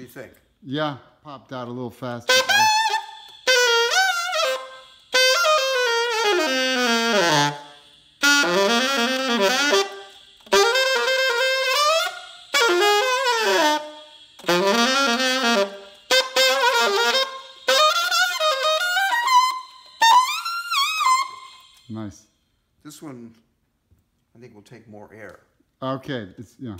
do you think? Yeah, popped out a little faster. Nice. This one, I think will take more air. Okay, it's yeah.